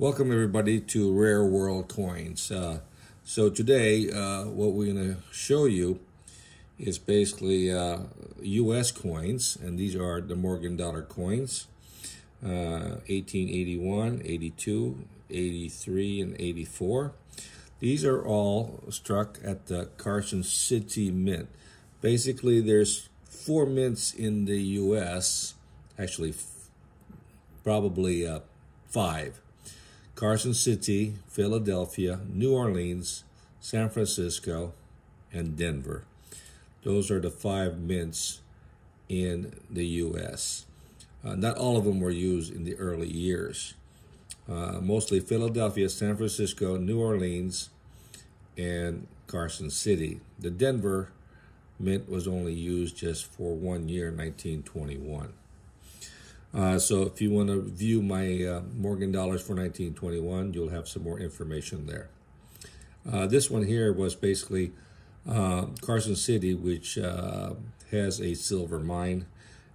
Welcome everybody to Rare World Coins. Uh, so today, uh, what we're going to show you is basically uh, U.S. coins, and these are the Morgan dollar coins, 1881, uh, 82, 83, and 84. These are all struck at the Carson City Mint. Basically, there's four mints in the U.S., actually probably uh, five. Carson City, Philadelphia, New Orleans, San Francisco, and Denver. Those are the five mints in the U.S. Uh, not all of them were used in the early years. Uh, mostly Philadelphia, San Francisco, New Orleans, and Carson City. The Denver mint was only used just for one year, 1921. Uh, so if you want to view my uh, Morgan dollars for 1921, you'll have some more information there. Uh, this one here was basically uh, Carson City, which uh, has a silver mine.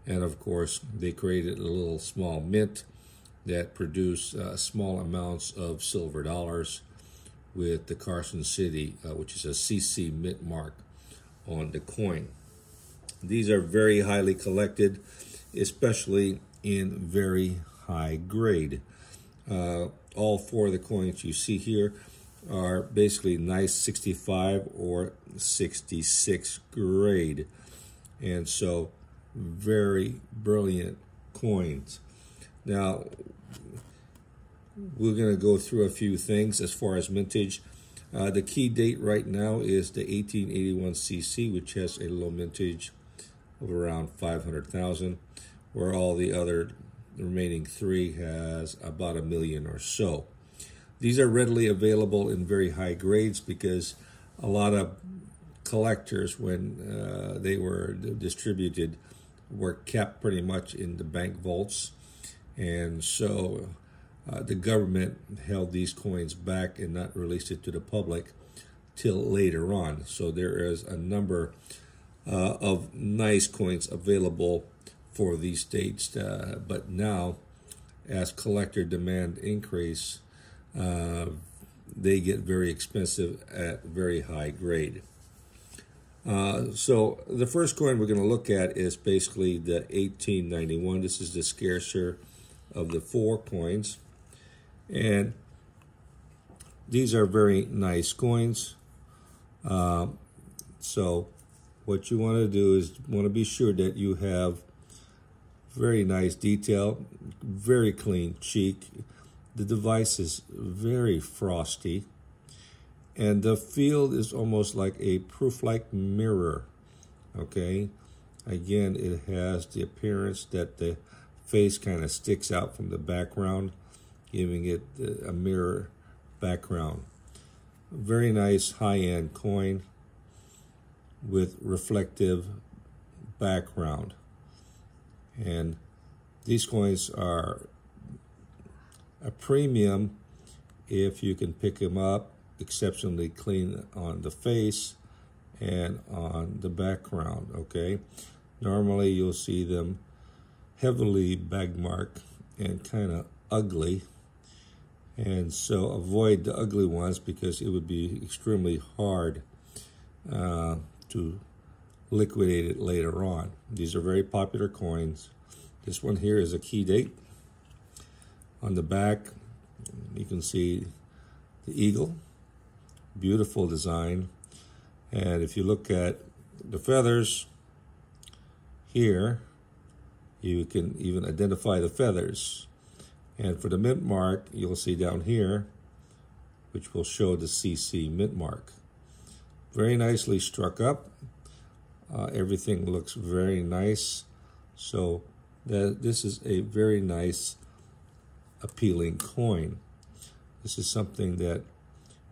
And of course, they created a little small mint that produced uh, small amounts of silver dollars with the Carson City, which is a CC mint mark on the coin. These are very highly collected, especially in very high grade. Uh, all four of the coins you see here are basically nice 65 or 66 grade. And so very brilliant coins. Now, we're going to go through a few things as far as mintage. Uh, the key date right now is the 1881 CC, which has a low mintage of around 500,000 where all the other the remaining three has about a million or so. These are readily available in very high grades because a lot of collectors, when uh, they were distributed, were kept pretty much in the bank vaults. And so uh, the government held these coins back and not released it to the public till later on. So there is a number uh, of nice coins available for these dates. Uh, but now, as collector demand increase, uh, they get very expensive at very high grade. Uh, so the first coin we're going to look at is basically the 1891. This is the scarcer of the four coins. And these are very nice coins. Uh, so what you want to do is want to be sure that you have very nice detail, very clean cheek. The device is very frosty. And the field is almost like a proof-like mirror, okay? Again, it has the appearance that the face kind of sticks out from the background, giving it a mirror background. Very nice high-end coin with reflective background. And these coins are a premium if you can pick them up exceptionally clean on the face and on the background, okay? Normally you'll see them heavily bag bagmarked and kind of ugly. And so avoid the ugly ones because it would be extremely hard uh, to liquidate it later on. These are very popular coins. This one here is a key date. On the back, you can see the eagle. Beautiful design. And if you look at the feathers here, you can even identify the feathers. And for the mint mark, you'll see down here, which will show the CC mint mark. Very nicely struck up. Uh, everything looks very nice. So that this is a very nice, appealing coin. This is something that,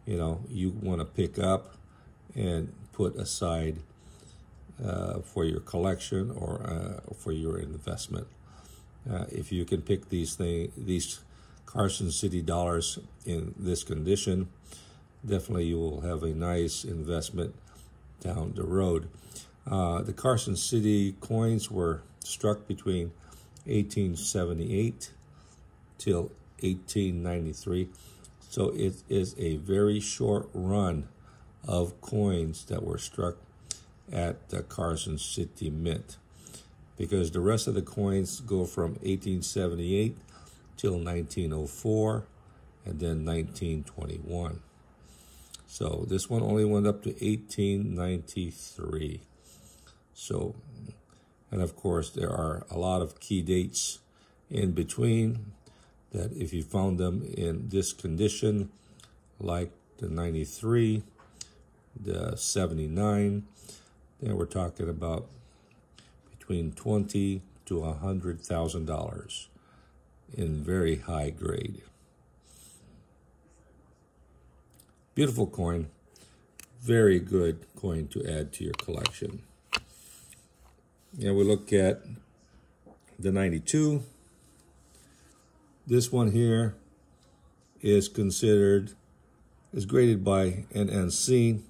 you know, you want to pick up and put aside uh, for your collection or uh, for your investment. Uh, if you can pick these thing, these Carson City dollars in this condition, definitely you will have a nice investment down the road. Uh, the Carson City coins were struck between 1878 till 1893. So it is a very short run of coins that were struck at the Carson City Mint because the rest of the coins go from 1878 till 1904 and then 1921. So this one only went up to 1893. So, and of course, there are a lot of key dates in between that if you found them in this condition, like the 93, the 79, then we're talking about between twenty to a hundred thousand dollars in very high grade. Beautiful coin, very good coin to add to your collection. And we look at the 92. This one here is considered, is graded by NNC.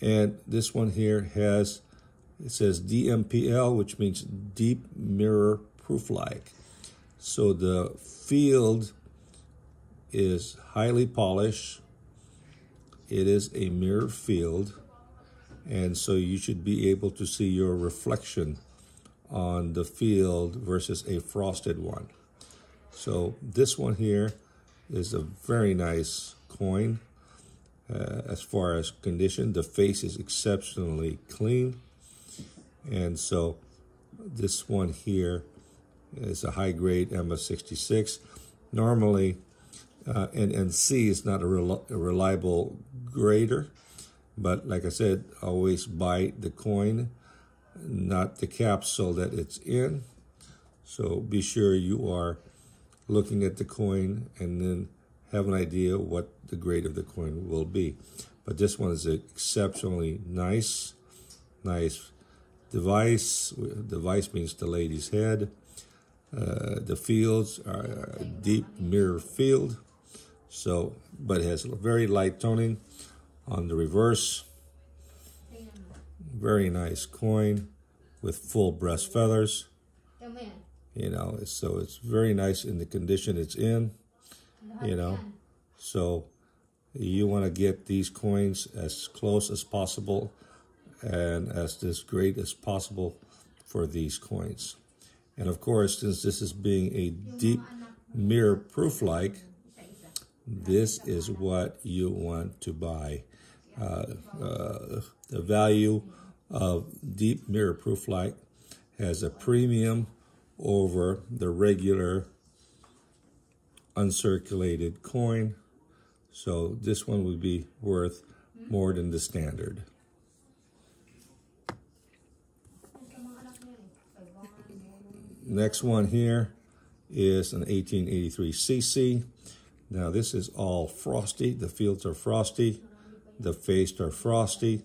And this one here has, it says DMPL, which means deep mirror proof like. So the field is highly polished. It is a mirror field. And so you should be able to see your reflection on the field versus a frosted one. So this one here is a very nice coin. Uh, as far as condition, the face is exceptionally clean. And so this one here is a high grade MS66. Normally, uh, and, and C is not a, rel a reliable grader, but like I said, always buy the coin, not the capsule that it's in. So be sure you are looking at the coin and then have an idea what the grade of the coin will be. But this one is an exceptionally nice, nice device. Device means the lady's head. Uh, the fields are a deep mirror field. So, but it has a very light toning on the reverse. Very nice coin with full breast feathers. You know, so it's very nice in the condition it's in. You know, so you want to get these coins as close as possible and as this great as possible for these coins. And of course, since this is being a deep mirror proof like, this is what you want to buy. Uh, uh, the value of deep mirror proof like has a premium over the regular uncirculated coin. So this one would be worth more than the standard. Next one here is an 1883 CC. Now this is all frosty. The fields are frosty. The face are frosty.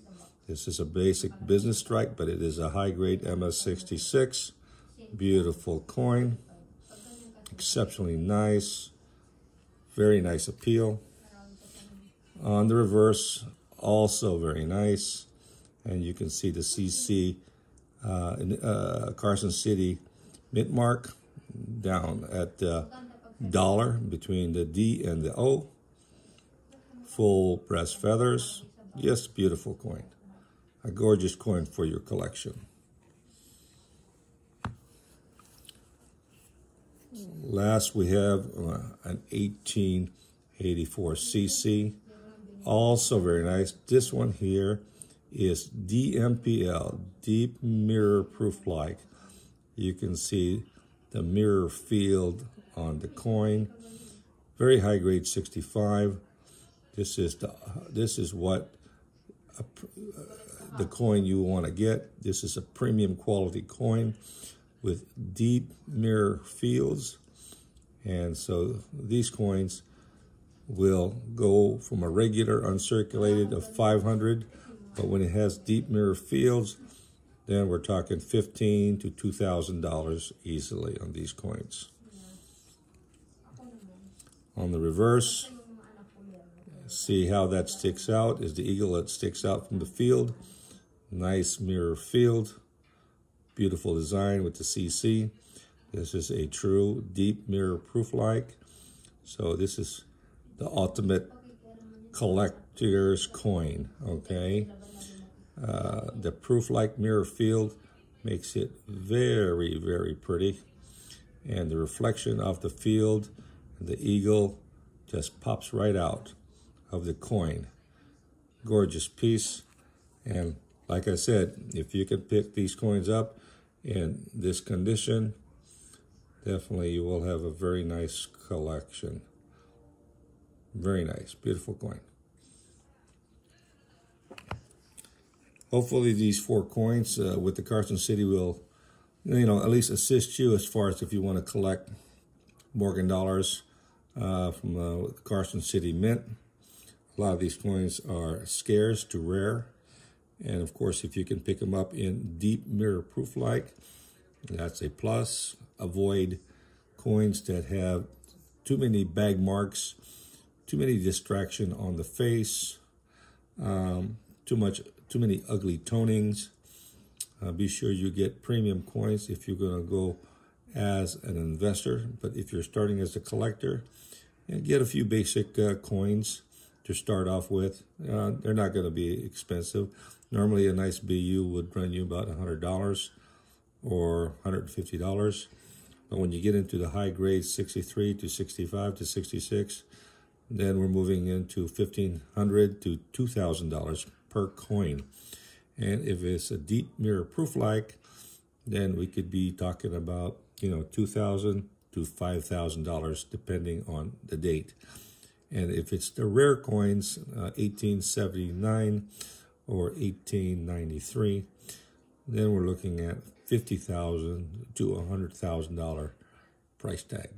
This is a basic business strike, but it is a high grade MS66. Beautiful coin. Exceptionally nice. Very nice appeal. On the reverse, also very nice. And you can see the CC uh, in uh, Carson City mint mark down at the dollar between the D and the O. Full breast feathers. Yes, beautiful coin. A gorgeous coin for your collection. Last, we have uh, an 1884 CC. Also very nice. This one here is DMPL, Deep Mirror Proof Like. You can see the mirror field on the coin. Very high grade 65. This is the this is what a, uh, the coin you want to get. This is a premium quality coin with deep mirror fields. And so these coins will go from a regular uncirculated of 500, but when it has deep mirror fields, then we're talking fifteen to two thousand dollars easily on these coins. On the reverse, see how that sticks out is the eagle that sticks out from the field. Nice mirror field, beautiful design with the CC. This is a true deep mirror proof like. So this is the ultimate collector's coin, okay? Uh, the proof-like mirror field makes it very, very pretty. And the reflection of the field, the eagle just pops right out of the coin. Gorgeous piece. And like I said, if you can pick these coins up in this condition, definitely you will have a very nice collection. Very nice, beautiful coin. Hopefully these four coins uh, with the Carson City will, you know, at least assist you as far as if you want to collect Morgan dollars uh, from the Carson City Mint. A lot of these coins are scarce to rare. And of course, if you can pick them up in deep mirror proof like, that's a plus. Avoid coins that have too many bag marks, too many distraction on the face, um, too much, too many ugly tonings. Uh, be sure you get premium coins if you're going to go as an investor. But if you're starting as a collector, get a few basic uh, coins to start off with. Uh, they're not going to be expensive. Normally, a nice BU would run you about $100 or $150. But when you get into the high grade 63 to 65 to 66, then we're moving into 1,500 to $2,000 per coin. And if it's a deep mirror proof like, then we could be talking about, you know, 2,000 to $5,000 depending on the date. And if it's the rare coins, uh, 1879 or 1893, then we're looking at 50000 to $100,000 price tag.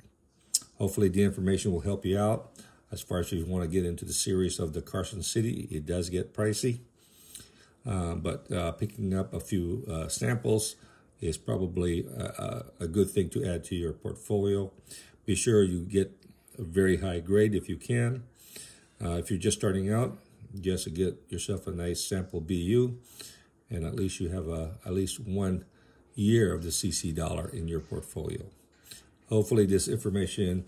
Hopefully the information will help you out. As far as you want to get into the series of the Carson City, it does get pricey. Uh, but uh, picking up a few uh, samples is probably a, a, good thing to add to your portfolio. Be sure you get a very high grade if you can. Uh, if you're just starting out, just get yourself a nice sample BU, and at least you have a, at least one year of the CC dollar in your portfolio. Hopefully this information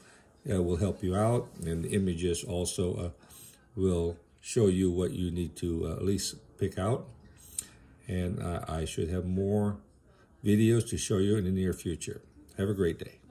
uh, will help you out, and the images also uh, will show you what you need to uh, at least pick out. And I should have more videos to show you in the near future. Have a great day.